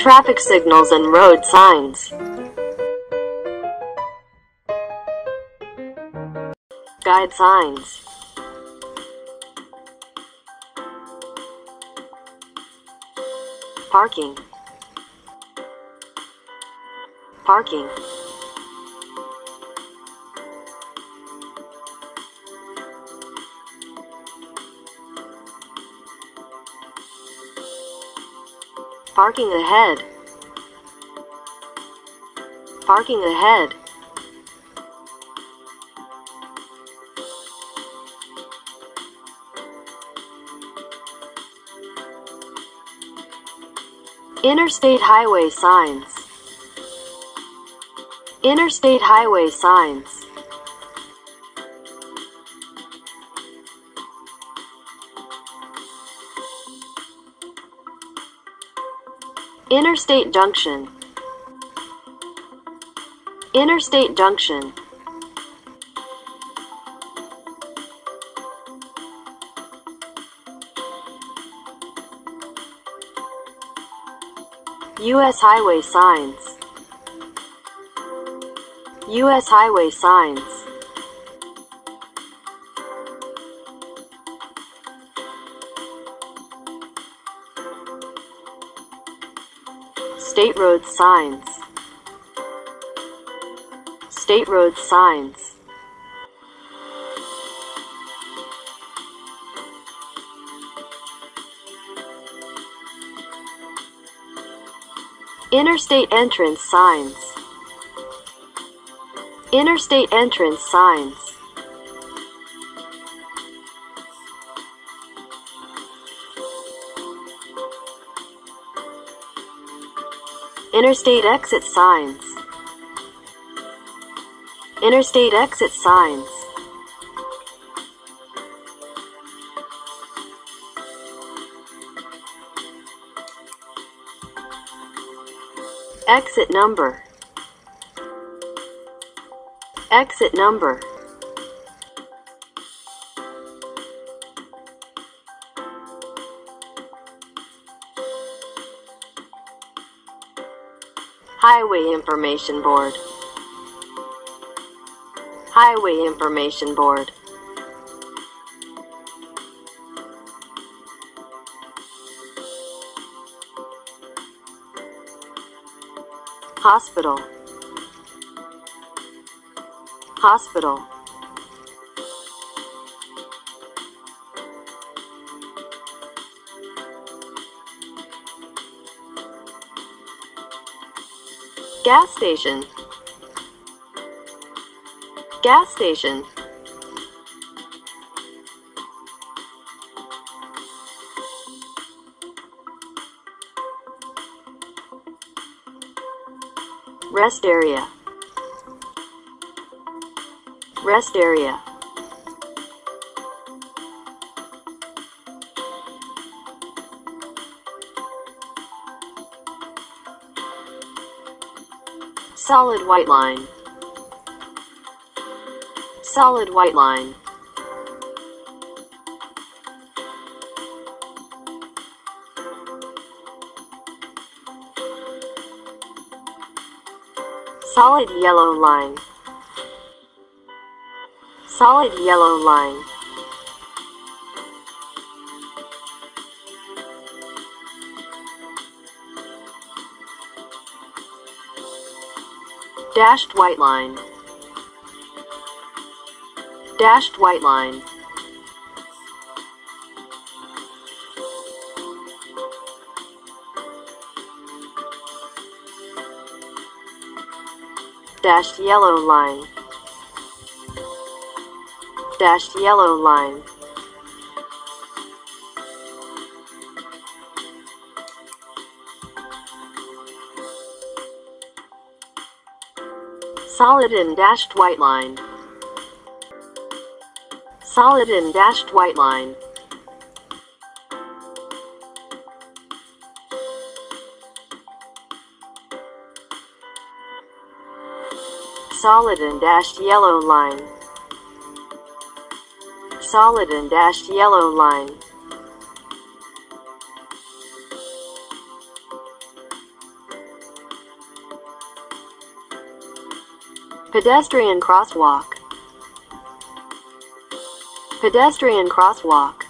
Traffic signals and road signs. Guide signs. Parking. Parking. Parking ahead. Parking ahead. Interstate highway signs. Interstate highway signs. Interstate junction. Interstate junction. U.S. highway signs. U.S. highway signs. State road signs. State road signs. Interstate entrance signs. Interstate entrance signs. Interstate exit signs. Interstate exit signs. Exit number. Exit number. Highway Information Board. Highway Information Board. Hospital. Hospital. Gas station. Gas station. Rest area. Rest area. Solid white line. Solid white line. Solid yellow line. Solid yellow line. Dashed white line. Dashed white line. Dashed yellow line. Dashed yellow line. Solid and dashed white line. Solid and dashed white line. Solid and dashed yellow line. Solid and dashed yellow line. Pedestrian crosswalk. Pedestrian crosswalk.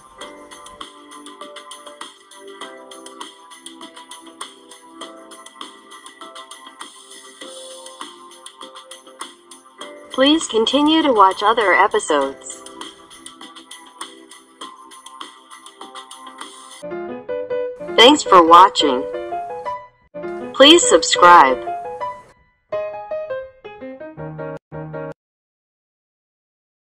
Please continue to watch other episodes. Thanks for watching. Please subscribe.